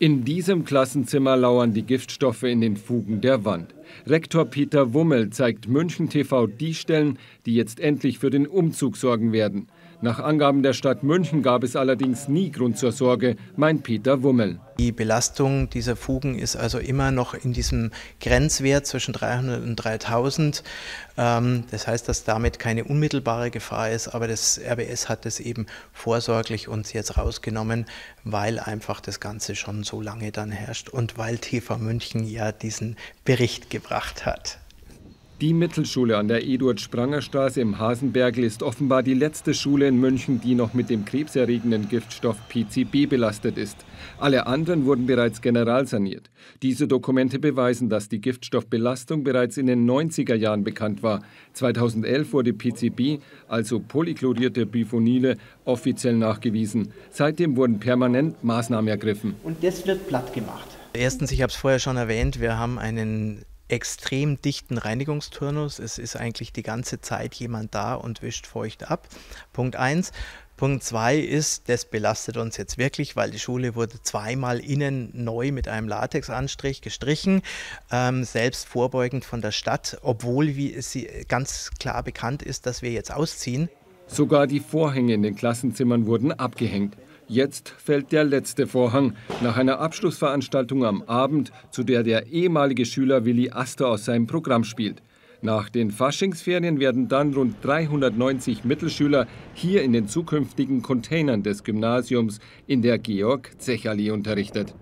In diesem Klassenzimmer lauern die Giftstoffe in den Fugen der Wand. Rektor Peter Wummel zeigt München TV die Stellen, die jetzt endlich für den Umzug sorgen werden. Nach Angaben der Stadt München gab es allerdings nie Grund zur Sorge, meint Peter Wummel. Die Belastung dieser Fugen ist also immer noch in diesem Grenzwert zwischen 300 und 3000. Ähm, das heißt, dass damit keine unmittelbare Gefahr ist, aber das RBS hat es eben vorsorglich uns jetzt rausgenommen, weil einfach das Ganze schon so lange dann herrscht und weil TV München ja diesen Bericht gebracht hat. Die Mittelschule an der Eduard-Spranger-Straße im Hasenbergl ist offenbar die letzte Schule in München, die noch mit dem krebserregenden Giftstoff PCB belastet ist. Alle anderen wurden bereits generalsaniert. Diese Dokumente beweisen, dass die Giftstoffbelastung bereits in den 90er Jahren bekannt war. 2011 wurde PCB, also polychlorierte Biphonie, offiziell nachgewiesen. Seitdem wurden permanent Maßnahmen ergriffen. Und das wird platt gemacht. Erstens, ich habe es vorher schon erwähnt, wir haben einen extrem dichten Reinigungsturnus. Es ist eigentlich die ganze Zeit jemand da und wischt feucht ab. Punkt 1. Punkt 2 ist, das belastet uns jetzt wirklich, weil die Schule wurde zweimal innen neu mit einem Latexanstrich gestrichen, ähm, selbst vorbeugend von der Stadt, obwohl wie es ganz klar bekannt ist, dass wir jetzt ausziehen. Sogar die Vorhänge in den Klassenzimmern wurden abgehängt. Jetzt fällt der letzte Vorhang. Nach einer Abschlussveranstaltung am Abend, zu der der ehemalige Schüler Willi Aster aus seinem Programm spielt. Nach den Faschingsferien werden dann rund 390 Mittelschüler hier in den zukünftigen Containern des Gymnasiums in der Georg-Zecherli unterrichtet.